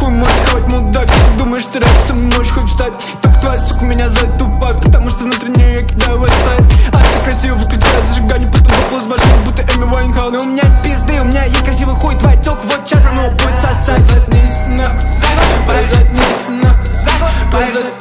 нахуй мой сход, мудак Ты думаешь, ты рэп, со мной можешь хоть встать? Так твоя, сука, меня затупай Потому что внутренне я кидаю в сайт. А ты красиво выключаю зажигание Потом вопрос вошел, будто Эми Вайнхаус. Но у меня пизды, у меня есть красивый хуй Твой тёк, вот чат, прямо будет сосать. Позаднись на, позаднись на, позаднись